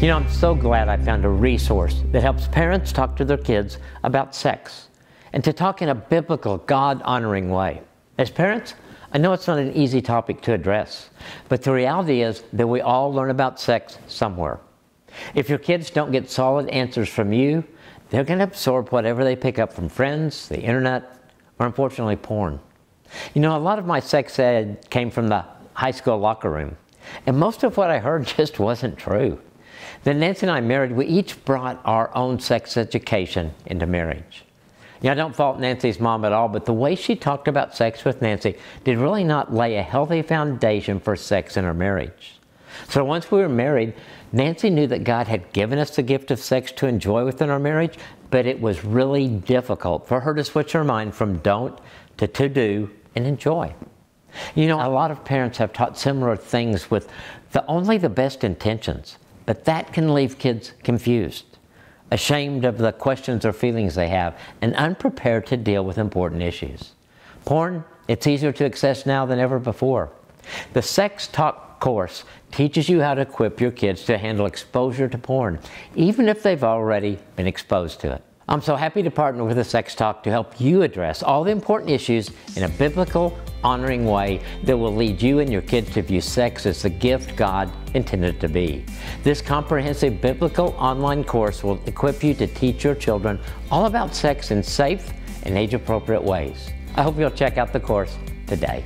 You know, I'm so glad I found a resource that helps parents talk to their kids about sex and to talk in a biblical, God honoring way. As parents, I know it's not an easy topic to address, but the reality is that we all learn about sex somewhere. If your kids don't get solid answers from you, they're going to absorb whatever they pick up from friends, the internet, or unfortunately porn. You know, a lot of my sex ed came from the high school locker room, and most of what I heard just wasn't true. Then Nancy and I married, we each brought our own sex education into marriage. Know, I don't fault Nancy's mom at all, but the way she talked about sex with Nancy did really not lay a healthy foundation for sex in her marriage. So once we were married, Nancy knew that God had given us the gift of sex to enjoy within our marriage, but it was really difficult for her to switch her mind from don't to to do and enjoy. You know, a lot of parents have taught similar things with the, only the best intentions, but that can leave kids confused, ashamed of the questions or feelings they have, and unprepared to deal with important issues. Porn, it's easier to access now than ever before. The Sex Talk course teaches you how to equip your kids to handle exposure to porn, even if they've already been exposed to it. I'm so happy to partner with the Sex Talk to help you address all the important issues in a biblical, honoring way that will lead you and your kids to view sex as the gift God intended it to be. This comprehensive biblical online course will equip you to teach your children all about sex in safe and age appropriate ways. I hope you'll check out the course today.